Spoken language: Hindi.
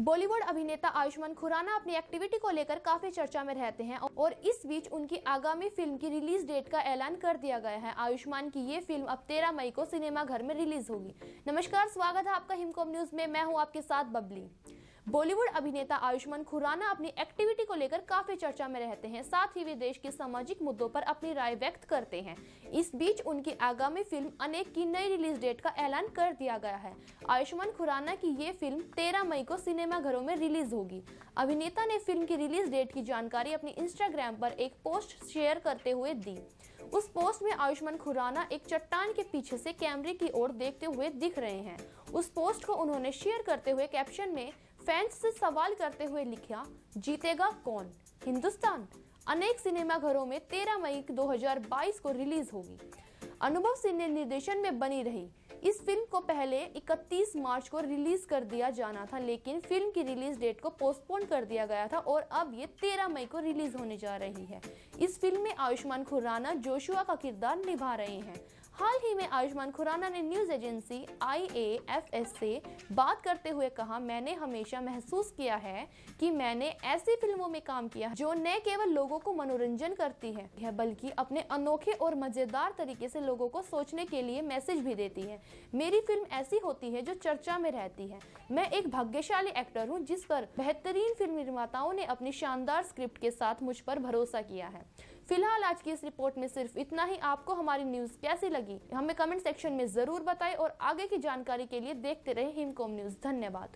बॉलीवुड अभिनेता आयुष्मान खुराना अपनी एक्टिविटी को लेकर काफ़ी चर्चा में रहते हैं और इस बीच उनकी आगामी फ़िल्म की रिलीज़ डेट का ऐलान कर दिया गया है। आयुष्मान की ये फ़िल्म अब 13 मई को सिनेमा घर में रिलीज़ होगी। नमस्कार, स्वागत है आपका हिमकॉम न्यूज़ में। मैं हूँ आपके साथ बबली। बॉलीवुड अभिनेता आयुष्मान खुराना अपनी एक्टिविटी को लेकर काफ़ी चर्चा में रहते हैं। साथ ही वे देश के सामाजिक मुद्दों पर अपनी राय व्यक्त करते हैं। इस बीच उनकी आगामी फ़िल्म अनेक की नई रिलीज़ डेट का ऐलान कर दिया गया है। आयुष्मान खुराना की ये फ़िल्म 13 मई को सिनेमा घरों में रिलीज़ होगी। अभिनेता ने फ़िल्म की रिलीज़ डेट की जानकारी अपनी इंस्टाग्राम पर एक पोस्ट शेयर करते हुए दी। उस पोस्ट में आयुष्मान खुराना एक चट्टान के पीछे से कैमरे की ओर देखते हुए दिख रहे हैं। उस पोस्ट को उन्होंने शेयर करते हुए कैप्शन में फैंस से सवाल करते हुए लिखा, जीतेगा कौन? हिंदुस्तान? अनेक सिनेमा घरों में 13 मई 2022 को रिलीज़ होगी। अनुभव सिंह ने निर्देशन में बनी रही। इस फ़िल्म को पहले 31 मार्च को रिलीज़ कर दिया जाना था, लेकिन फ़िल्म की रिलीज़ डेट को पोस्टपोन कर दिया गया था और अब ये 13 मई को रिलीज़ होने जा रही है। इस फ़िल्म में आयुष्मान खुराना, जोशुआ का किरदार निभा रहे हैं। हाल ही में आयुष्मान खुराना ने न्यूज़ एजेंसी IAFS से बात करते हुए कहा, मैंने हमेशा महसूस किया है कि मैंने ऐसी फ़िल्मों में काम किया जो न केवल लोगों को मनोरंजन करती है, बल्कि अपने अनोखे और मज़ेदार तरीके से लोगों को सोचने के लिए मैसेज भी देती है। मेरी फ़िल्म ऐसी होती है जो चर्चा में रहती है। मैं एक भाग्यशाली एक्टर हूँ जिस पर बेहतरीन फ़िल्म निर्माताओं ने अपनी शानदार स्क्रिप्ट के साथ मुझ पर भरोसा किया है। फ़िलहाल आज की इस रिपोर्ट में सिर्फ़ इतना ही। आपको हमारी न्यूज़ कैसी लगी, हमें कमेंट सेक्शन में ज़रूर बताएँ और आगे की जानकारी के लिए देखते रहे हिमकॉम न्यूज़। धन्यवाद।